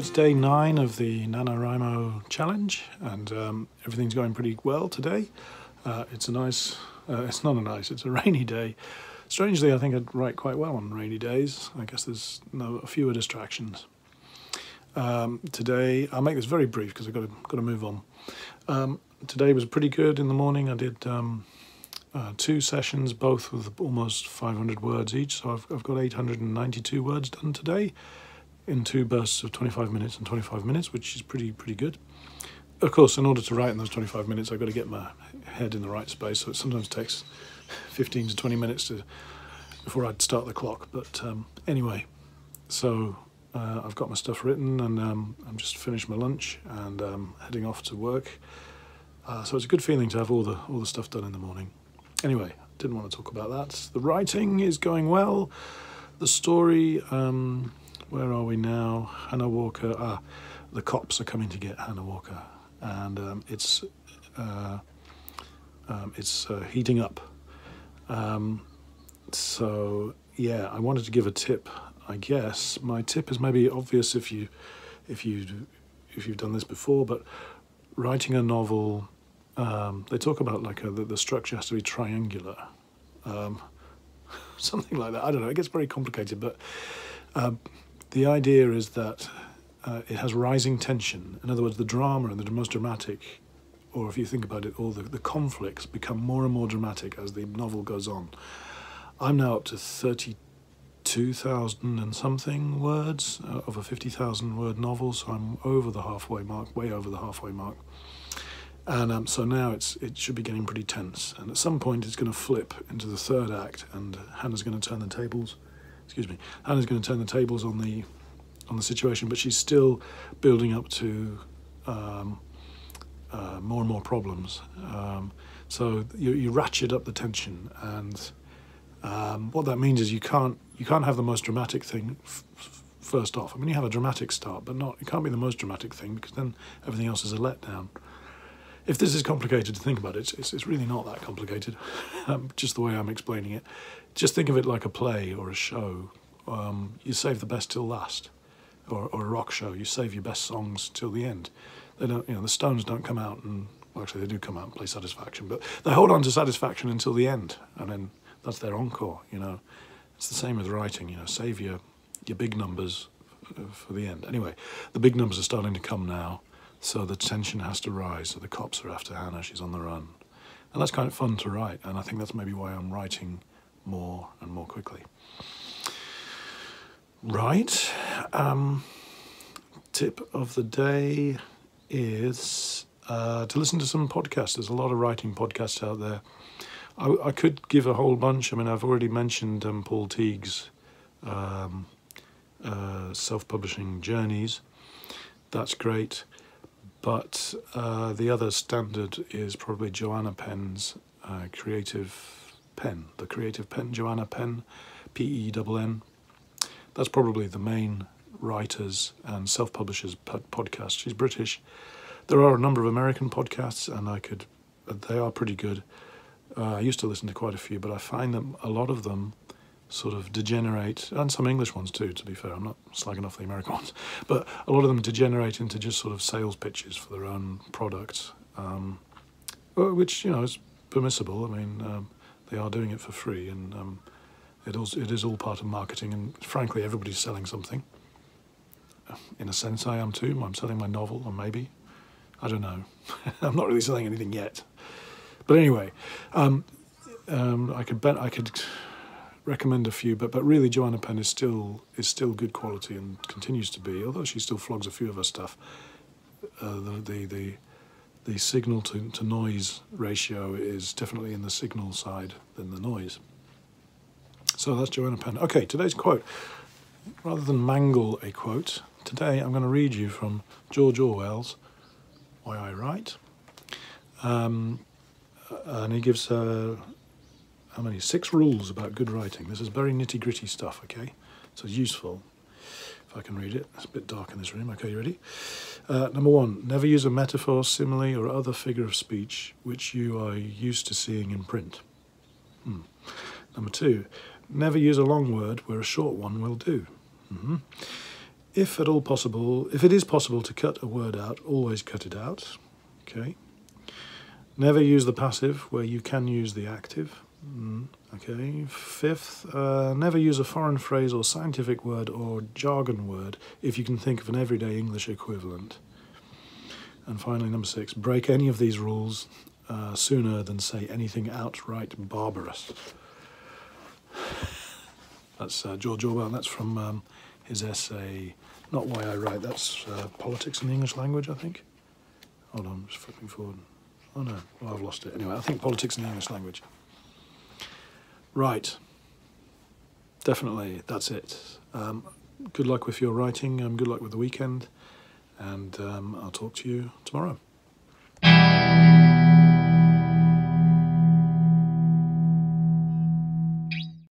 it's day nine of the NaNoWriMo challenge, and um, everything's going pretty well today. Uh, it's a nice, uh, it's not a nice, it's a rainy day. Strangely, I think I'd write quite well on rainy days. I guess there's no fewer distractions. Um, today, I'll make this very brief because I've got to, got to move on. Um, today was pretty good in the morning. I did um, uh, two sessions, both with almost 500 words each, so I've, I've got 892 words done today in two bursts of 25 minutes and 25 minutes, which is pretty pretty good. Of course, in order to write in those 25 minutes, I've got to get my head in the right space, so it sometimes takes 15 to 20 minutes to before I'd start the clock. But um, anyway, so uh, I've got my stuff written, and um, I'm just finished my lunch and um, heading off to work. Uh, so it's a good feeling to have all the all the stuff done in the morning. Anyway, didn't want to talk about that. The writing is going well. The story um, where are we now? Hanna Walker. Ah, the cops are coming to get Hanna Walker, and um, it's uh, um, it's uh, heating up. Um, so yeah, I wanted to give a tip. I guess my tip is maybe obvious if you if you if you've done this before, but writing a novel, um, they talk about like a, the, the structure has to be triangular, um, something like that. I don't know. It gets very complicated, but um, the idea is that uh, it has rising tension. In other words, the drama and the most dramatic, or if you think about it, all the, the conflicts become more and more dramatic as the novel goes on. I'm now up to 32,000 and something words uh, of a 50,000 word novel, so I'm over the halfway mark, way over the halfway mark. And um, so now it's it should be getting pretty tense. And at some point, it's going to flip into the third act, and Hanna's going to turn the tables excuse me, Hanna's going to turn the tables on the on the situation, but she's still building up to um, uh, more and more problems. Um, so you, you ratchet up the tension, and um, what that means is you can't you can't have the most dramatic thing first off. I mean, you have a dramatic start, but not it can't be the most dramatic thing because then everything else is a letdown. If this is complicated to think about, it, it's, it's really not that complicated, um, just the way I'm explaining it. Just think of it like a play or a show. Um, you save the best till last, or, or a rock show. You save your best songs till the end. They don't, you know, the Stones don't come out and well, actually they do come out and play Satisfaction, but they hold on to Satisfaction until the end, and then that's their encore. You know, it's the same with writing. You know, save your your big numbers for the end. Anyway, the big numbers are starting to come now, so the tension has to rise. So the cops are after Hanna. She's on the run, and that's kind of fun to write. And I think that's maybe why I'm writing more and more quickly. Right. Um, tip of the day is uh, to listen to some podcasts. There's a lot of writing podcasts out there. I, I could give a whole bunch. I mean, I've already mentioned um, Paul Teague's um, uh, self publishing journeys. That's great. But uh, the other standard is probably Joanna Penn's uh, creative Penn, the creative Penn, Joanna Penn, P E N N. That's probably the main writers and self publishers podcast. She's British. There are a number of American podcasts, and I could, they are pretty good. Uh, I used to listen to quite a few, but I find that a lot of them sort of degenerate, and some English ones too, to be fair. I'm not slagging off the American ones, but a lot of them degenerate into just sort of sales pitches for their own products, um, which, you know, is permissible. I mean, um, they are doing it for free, and um, it, is, it is all part of marketing. And frankly, everybody's selling something. In a sense, I am too. I'm selling my novel, or maybe. I don't know. I'm not really selling anything yet. But anyway, um, um, I could bet I could recommend a few, but but really, Joanna Penn is still is still good quality and continues to be. Although she still flogs a few of her stuff. Uh, the, the the the signal to, to noise ratio is definitely in the signal side than the noise. So that's Joanna Penn. Okay, today's quote. Rather than mangle a quote, today I'm going to read you from George Orwell's Why I Write. Um, and he gives uh, how many? Six rules about good writing. This is very nitty gritty stuff, okay? So useful if I can read it. It's a bit dark in this room. Okay, you ready? Uh, number one, never use a metaphor, simile, or other figure of speech which you are used to seeing in print. Hmm. Number two, never use a long word where a short one will do. Mm -hmm. if at all possible, if it is possible to cut a word out, always cut it out. Okay. Never use the passive where you can use the active. Mm, okay. Fifth, uh, never use a foreign phrase or scientific word or jargon word if you can think of an everyday English equivalent. And finally, number six, break any of these rules uh, sooner than say anything outright barbarous. That's uh, George Orwell. That's from um, his essay, not Why I Write. That's uh, Politics in the English Language, I think. Hold on, just flipping forward. Oh no, well, I've lost it. Anyway, I think Politics in the English Language. Right. Definitely, that's it. Um, good luck with your writing. Um, good luck with the weekend. And um, I'll talk to you tomorrow.